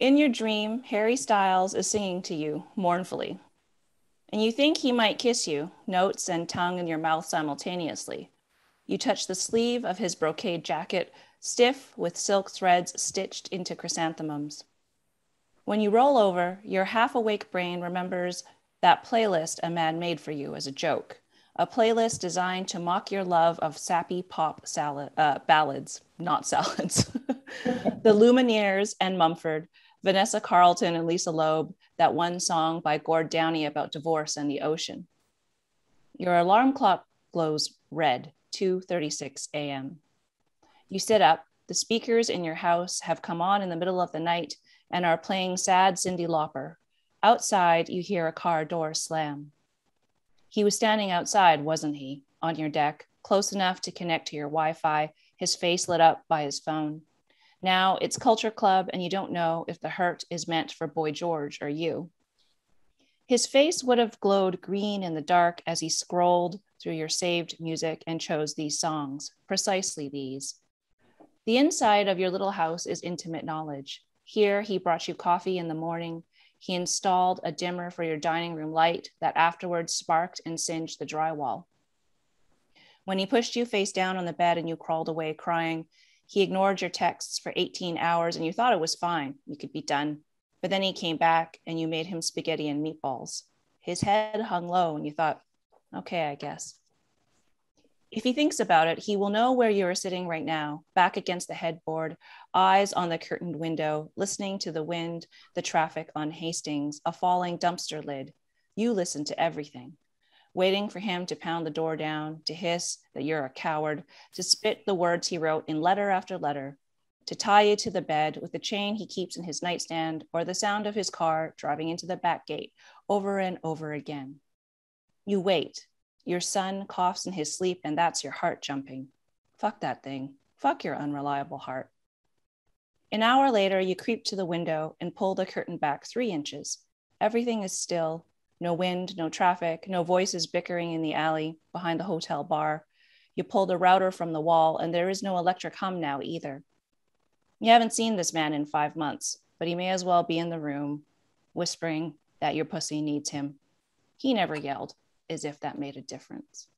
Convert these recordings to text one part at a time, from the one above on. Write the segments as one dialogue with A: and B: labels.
A: In your dream, Harry Styles is singing to you mournfully. And you think he might kiss you, notes and tongue in your mouth simultaneously. You touch the sleeve of his brocade jacket, stiff with silk threads stitched into chrysanthemums. When you roll over, your half awake brain remembers that playlist a man made for you as a joke, a playlist designed to mock your love of sappy pop salad, uh, ballads, not salads. the Lumineers and Mumford, Vanessa Carlton and Lisa Loeb, that one song by Gord Downie about divorce and the ocean. Your alarm clock glows red, 2:36 a.m. You sit up. The speakers in your house have come on in the middle of the night and are playing sad Cyndi Lauper. Outside, you hear a car door slam. He was standing outside, wasn't he, on your deck, close enough to connect to your Wi Fi, his face lit up by his phone. Now it's Culture Club, and you don't know if the hurt is meant for Boy George or you. His face would have glowed green in the dark as he scrolled through your saved music and chose these songs, precisely these. The inside of your little house is intimate knowledge. Here, he brought you coffee in the morning. He installed a dimmer for your dining room light that afterwards sparked and singed the drywall. When he pushed you face down on the bed and you crawled away crying, he ignored your texts for 18 hours and you thought it was fine. You could be done. But then he came back and you made him spaghetti and meatballs. His head hung low and you thought, okay, I guess. If he thinks about it, he will know where you are sitting right now, back against the headboard, eyes on the curtained window, listening to the wind, the traffic on Hastings, a falling dumpster lid. You listen to everything, waiting for him to pound the door down, to hiss that you're a coward, to spit the words he wrote in letter after letter, to tie you to the bed with the chain he keeps in his nightstand, or the sound of his car driving into the back gate over and over again. You wait, your son coughs in his sleep, and that's your heart jumping. Fuck that thing. Fuck your unreliable heart. An hour later, you creep to the window and pull the curtain back three inches. Everything is still no wind, no traffic, no voices bickering in the alley behind the hotel bar. You pull the router from the wall, and there is no electric hum now either. You haven't seen this man in five months, but he may as well be in the room, whispering that your pussy needs him. He never yelled as if that made a difference.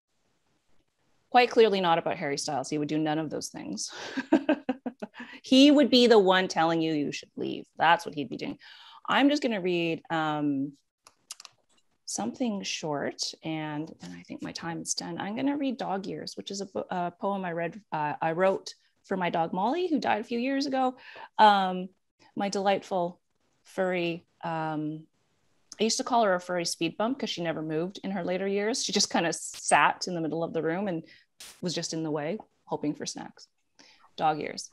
A: Quite clearly, not about Harry Styles. He would do none of those things. he would be the one telling you you should leave. That's what he'd be doing. I'm just going to read um, something short, and, and I think my time is done. I'm going to read Dog Years, which is a, a poem I read, uh, I wrote for my dog Molly, who died a few years ago. Um, my delightful furry um, I used to call her a furry speed bump because she never moved in her later years. She just kind of sat in the middle of the room and was just in the way, hoping for snacks. Dog ears.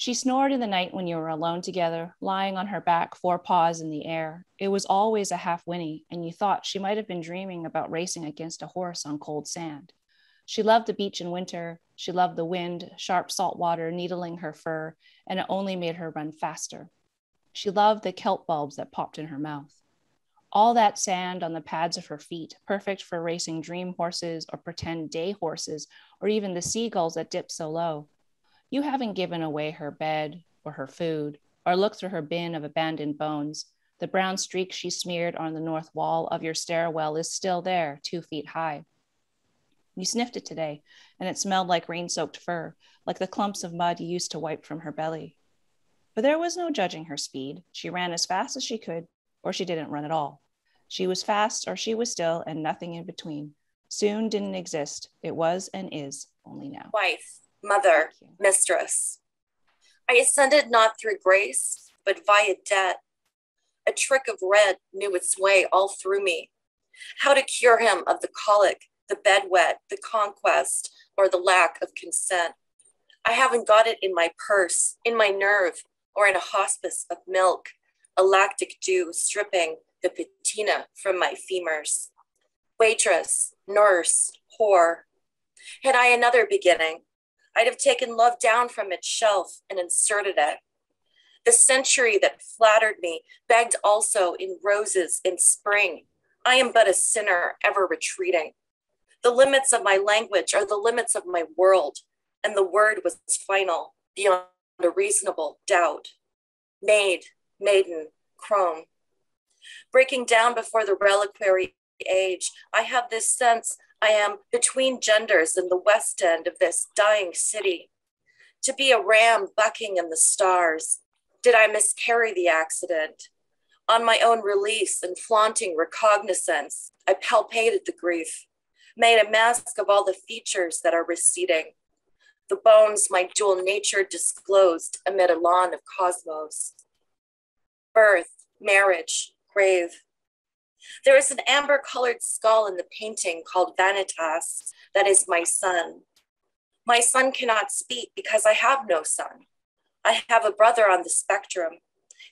A: She snored in the night when you were alone together, lying on her back, four paws in the air. It was always a half whinny, and you thought she might have been dreaming about racing against a horse on cold sand. She loved the beach in winter. She loved the wind, sharp salt water needling her fur, and it only made her run faster. She loved the kelp bulbs that popped in her mouth all that sand on the pads of her feet, perfect for racing dream horses or pretend day horses, or even the seagulls that dip so low. You haven't given away her bed or her food, or looked through her bin of abandoned bones. The brown streak she smeared on the north wall of your stairwell is still there, two feet high. You sniffed it today, and it smelled like rain soaked fur, like the clumps of mud you used to wipe from her belly. But there was no judging her speed. She ran as fast as she could, or she didn't run at all. She was fast or she was still, and nothing in between. Soon didn't exist. It was and is only now.
B: Wife, mother, mistress. I ascended not through grace, but via debt. A trick of red knew its way all through me. How to cure him of the colic, the bedwet, the conquest, or the lack of consent. I haven't got it in my purse, in my nerve, or in a hospice of milk a lactic dew stripping the patina from my femurs. Waitress, nurse, whore. Had I another beginning, I'd have taken love down from its shelf and inserted it. The century that flattered me begged also in roses in spring. I am but a sinner ever retreating. The limits of my language are the limits of my world, and the word was final beyond a reasonable doubt. maid, maiden, chrome. Breaking down before the reliquary age, I have this sense I am between genders in the west end of this dying city. To be a ram bucking in the stars, did I miscarry the accident? On my own release and flaunting recognizance, I palpated the grief, made a mask of all the features that are receding. The bones my dual nature disclosed amid a lawn of cosmos. Birth, marriage, grave. There is an amber colored skull in the painting called Vanitas that is my son. My son cannot speak because I have no son. I have a brother on the spectrum.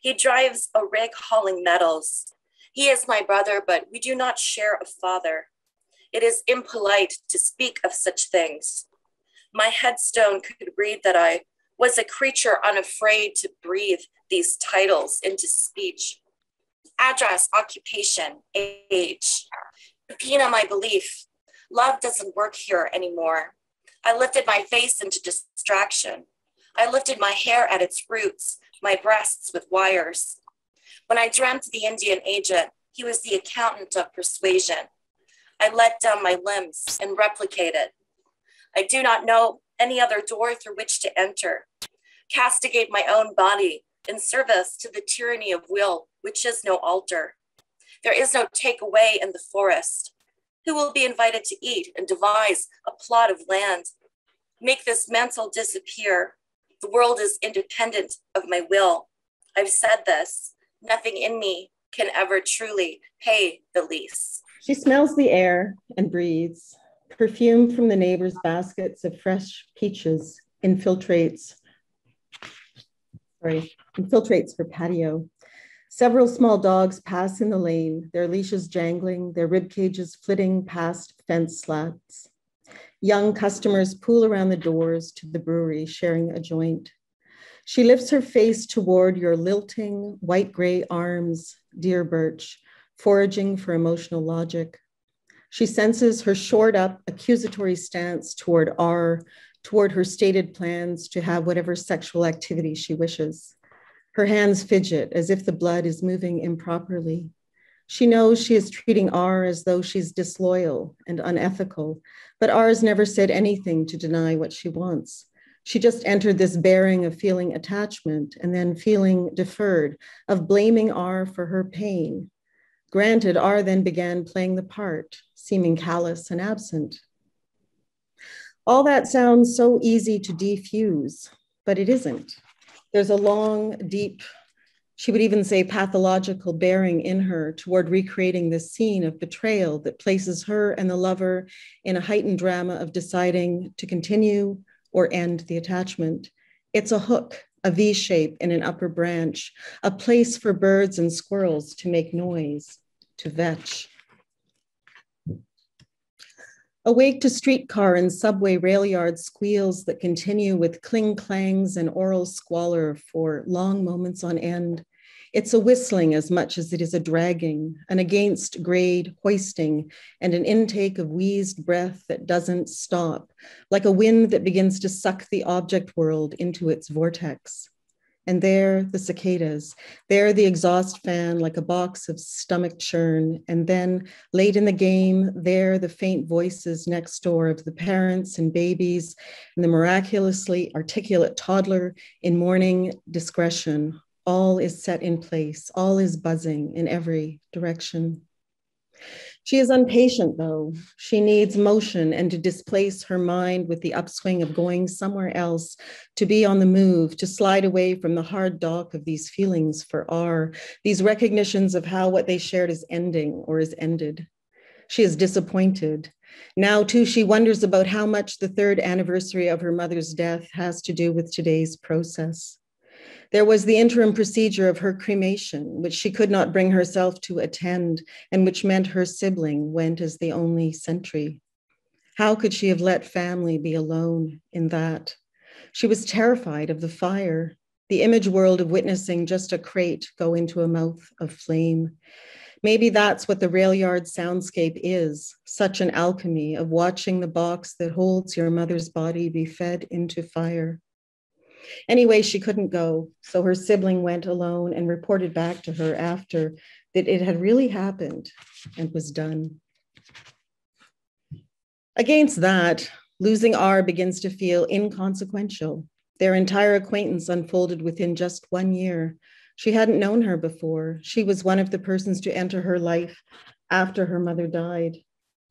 B: He drives a rig hauling metals. He is my brother, but we do not share a father. It is impolite to speak of such things. My headstone could read that I was a creature unafraid to breathe these titles into speech. Address, occupation, age. Pina, my belief. Love doesn't work here anymore. I lifted my face into distraction. I lifted my hair at its roots, my breasts with wires. When I dreamt the Indian agent, he was the accountant of persuasion. I let down my limbs and replicated. I do not know any other door through which to enter. Castigate my own body in service to the tyranny of will, which is no altar. There is no takeaway in the forest. Who will be invited to eat and devise a plot of land? Make this mental disappear the world is independent of my will. I've said this. Nothing in me can ever truly pay the lease.
C: She smells the air and breathes. Perfume from the neighbors' baskets of fresh peaches infiltrates, sorry, infiltrates her patio. Several small dogs pass in the lane, their leashes jangling, their rib cages flitting past fence slats. Young customers pool around the doors to the brewery, sharing a joint. She lifts her face toward your lilting white gray arms, dear Birch, foraging for emotional logic. She senses her shored up accusatory stance toward R, toward her stated plans to have whatever sexual activity she wishes. Her hands fidget as if the blood is moving improperly. She knows she is treating R as though she's disloyal and unethical, but R has never said anything to deny what she wants. She just entered this bearing of feeling attachment and then feeling deferred, of blaming R for her pain. Granted, R then began playing the part, seeming callous and absent. All that sounds so easy to defuse, but it isn't. There's a long, deep she would even say pathological bearing in her toward recreating this scene of betrayal that places her and the lover in a heightened drama of deciding to continue or end the attachment. It's a hook, a V shape in an upper branch, a place for birds and squirrels to make noise, to vetch. Awake to streetcar and subway rail yard squeals that continue with cling clangs and oral squalor for long moments on end, it's a whistling as much as it is a dragging, an against grade hoisting, and an intake of wheezed breath that doesn't stop, like a wind that begins to suck the object world into its vortex. And there, the cicadas, there, the exhaust fan like a box of stomach churn. And then, late in the game, there, the faint voices next door of the parents and babies, and the miraculously articulate toddler in morning discretion, all is set in place, all is buzzing in every direction. She is impatient, though. She needs motion and to displace her mind with the upswing of going somewhere else, to be on the move, to slide away from the hard dock of these feelings for R, these recognitions of how what they shared is ending or is ended. She is disappointed. Now, too, she wonders about how much the third anniversary of her mother's death has to do with today's process. There was the interim procedure of her cremation, which she could not bring herself to attend, and which meant her sibling went as the only sentry. How could she have let family be alone in that? She was terrified of the fire, the image world of witnessing just a crate go into a mouth of flame. Maybe that's what the rail yard soundscape is such an alchemy of watching the box that holds your mother's body be fed into fire. Anyway, she couldn't go, so her sibling went alone and reported back to her after that it had really happened and was done. Against that, losing R begins to feel inconsequential. Their entire acquaintance unfolded within just one year. She hadn't known her before. She was one of the persons to enter her life after her mother died.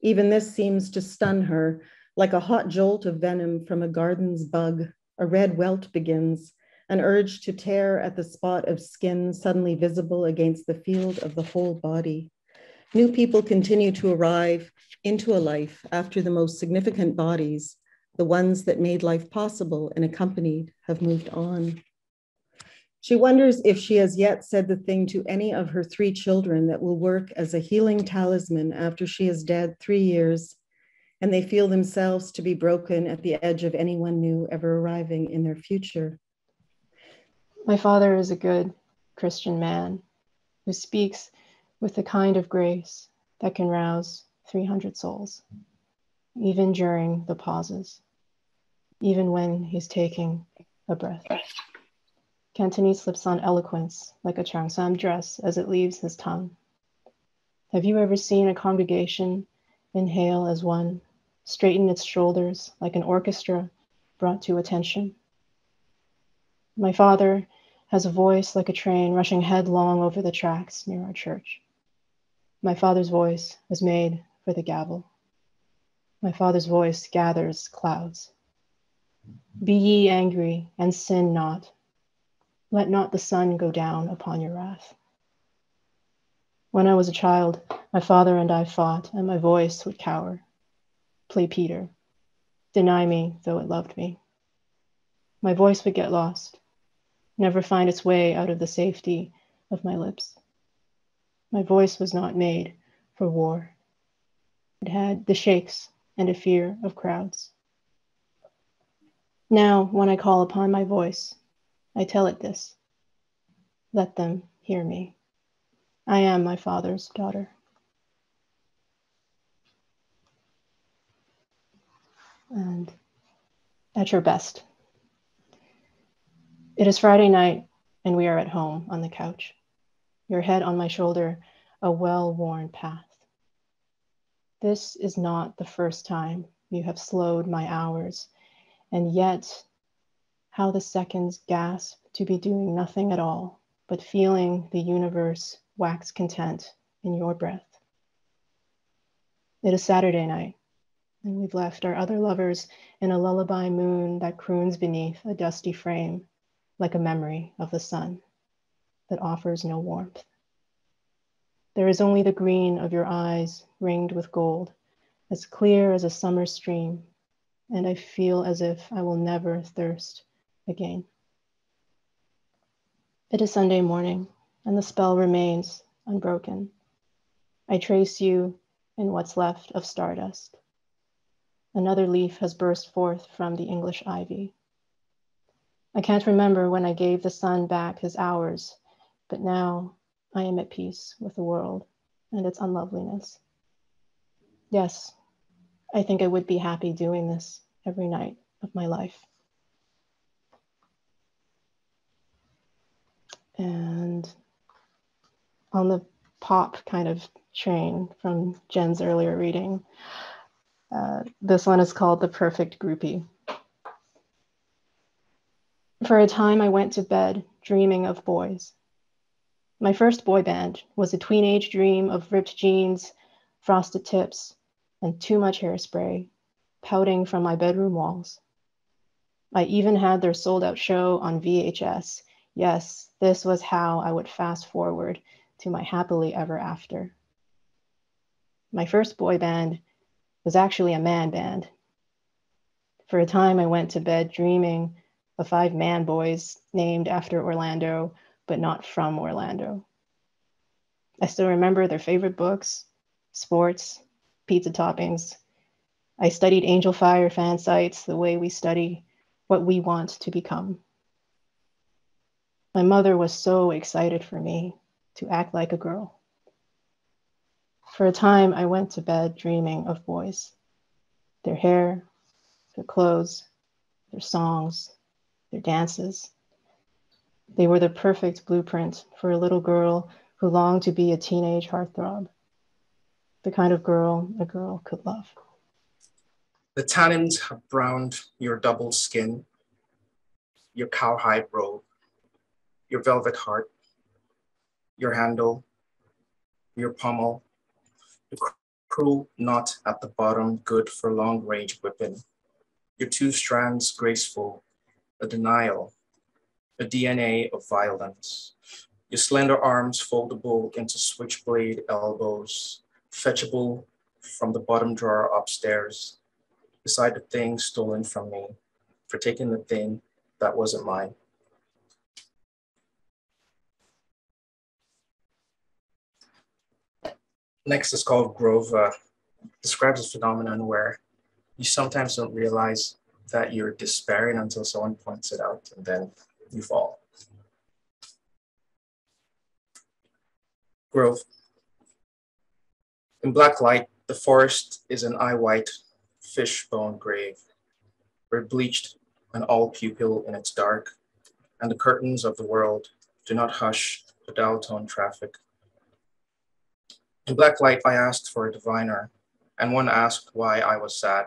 C: Even this seems to stun her like a hot jolt of venom from a garden's bug. A red welt begins, an urge to tear at the spot of skin suddenly visible against the field of the whole body. New people continue to arrive into a life after the most significant bodies, the ones that made life possible and accompanied, have moved on. She wonders if she has yet said the thing to any of her three children that will work as a healing talisman after she is dead three years and they feel themselves to be broken at the edge of anyone new ever arriving in their future.
D: My father is a good Christian man who speaks with the kind of grace that can rouse 300 souls, even during the pauses, even when he's taking a breath. Cantonese slips on eloquence like a cheongsam dress as it leaves his tongue. Have you ever seen a congregation inhale as one, straighten its shoulders like an orchestra brought to attention? My father has a voice like a train rushing headlong over the tracks near our church. My father's voice was made for the gavel. My father's voice gathers clouds. Be ye angry and sin not. Let not the sun go down upon your wrath. When I was a child, my father and I fought, and my voice would cower. Play Peter. Deny me, though it loved me. My voice would get lost, never find its way out of the safety of my lips. My voice was not made for war. It had the shakes and a fear of crowds. Now, when I call upon my voice, I tell it this let them hear me. I am my father's daughter. And at your best. It is Friday night, and we are at home on the couch, your head on my shoulder, a well worn path. This is not the first time you have slowed my hours, and yet how the seconds gasp to be doing nothing at all, but feeling the universe wax content in your breath. It is Saturday night, and we've left our other lovers in a lullaby moon that croons beneath a dusty frame like a memory of the sun that offers no warmth. There is only the green of your eyes ringed with gold, as clear as a summer stream, and I feel as if I will never thirst again. It is Sunday morning, and the spell remains unbroken. I trace you in what's left of stardust. Another leaf has burst forth from the English ivy. I can't remember when I gave the sun back his hours, but now I am at peace with the world and its unloveliness. Yes, I think I would be happy doing this every night of my life. And on the pop kind of train from Jenn's earlier reading, uh, this one is called The Perfect Groupie. For a time, I went to bed dreaming of boys. My first boy band was a teenage dream of ripped jeans, frosted tips, and too much hairspray pouting from my bedroom walls. I even had their sold out show on VHS Yes, this was how I would fast forward to my happily ever after. My first boy band was actually a man band. For a time, I went to bed dreaming of five man boys named after Orlando, but not from Orlando. I still remember their favorite books, sports, pizza toppings. I studied Angelfire fan sites the way we study what we want to become. My mother was so excited for me to act like a girl. For a time, I went to bed dreaming of boys, their hair, their clothes, their songs, their dances. They were the perfect blueprint for a little girl who longed to be a teenage heartthrob, the kind of girl a girl could love.
E: The tannins have browned your double skin, your cowhide robe, your velvet heart, your handle, your pommel, cruel knot at the bottom, good for long range whipping, your two strands graceful, a denial, a DNA of violence, your slender arms foldable into switchblade elbows, fetchable from the bottom drawer upstairs, beside the thing stolen from me, for taking the thing that wasn't mine. Next is called Grove. Uh, describes a phenomenon where you sometimes don't realize that you're despairing until someone points it out and then you fall. Grove. In black light, the forest is an eye white fishbone grave, where bleached and all pupil in its dark, and the curtains of the world do not hush the dial tone traffic. In black light, I asked for a diviner, and one asked why I was sad.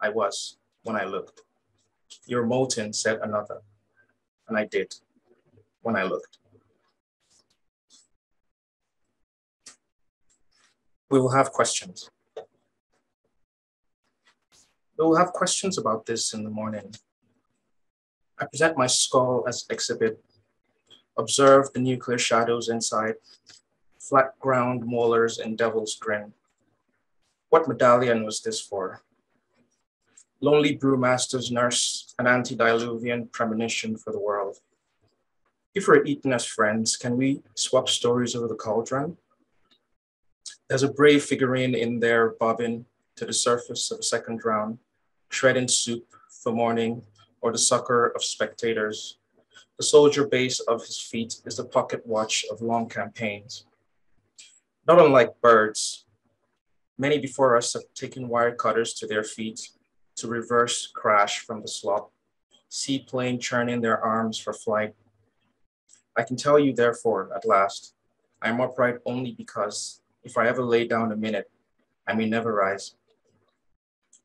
E: I was when I looked. You're molten, said another, and I did when I looked. We will have questions. We will have questions about this in the morning. I present my skull as exhibit. Observe the nuclear shadows inside, flat ground molars and devil's grin. What medallion was this for? Lonely brewmaster's nurse, an antediluvian premonition for the world. If we're eaten as friends, can we swap stories over the cauldron? There's a brave figurine in there bobbing to the surface of a second drown, shredding soup for morning or the succor of spectators. The soldier base of his feet is the pocket watch of long campaigns. Not unlike birds, many before us have taken wire cutters to their feet to reverse crash from the slop, seaplane churning their arms for flight. I can tell you, therefore, at last, I am upright only because if I ever lay down a minute, I may never rise.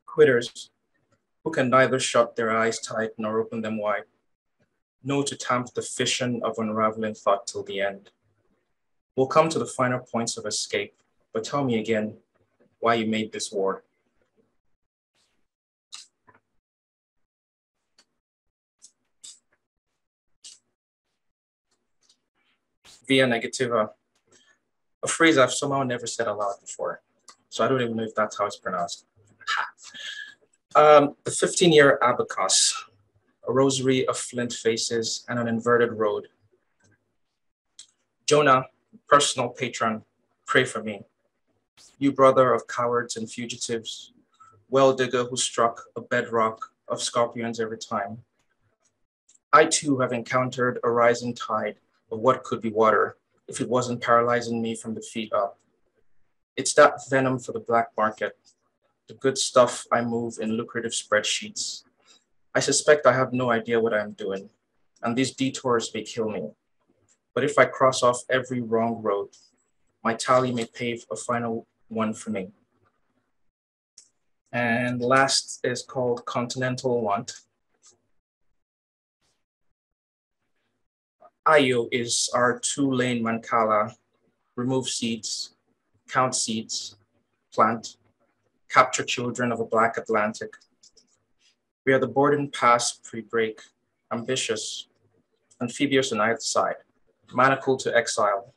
E: Quitters, who can neither shut their eyes tight nor open them wide, know to tamp the fission of unraveling thought till the end. We'll come to the final points of escape, but tell me again why you made this war. Via negativa, a phrase I've somehow never said aloud before. So I don't even know if that's how it's pronounced. Um, the 15 year abacus, a rosary of flint faces and an inverted road. Jonah, personal patron, pray for me. You brother of cowards and fugitives, well digger who struck a bedrock of scorpions every time. I too have encountered a rising tide of what could be water if it wasn't paralyzing me from the feet up. It's that venom for the black market the good stuff I move in lucrative spreadsheets. I suspect I have no idea what I'm doing, and these detours may kill me. But if I cross off every wrong road, my tally may pave a final one for me. And last is called Continental Want. Ayo is our two-lane Mancala, remove seeds, count seeds, plant, capture children of a Black Atlantic. We are the boarding pass pre-break, ambitious, amphibious on either side, manacled to exile,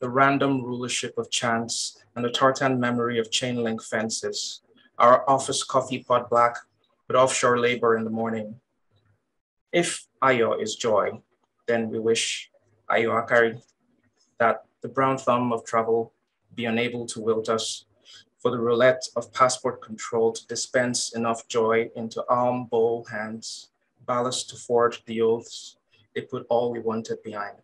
E: the random rulership of chance and the tartan memory of chain link fences, our office coffee pot black with offshore labor in the morning. If Ayo is joy, then we wish Ayo Akari that the brown thumb of travel be unable to wilt us for the roulette of passport control to dispense enough joy into arm bowl hands, ballast to forge the oaths they put all we wanted behind.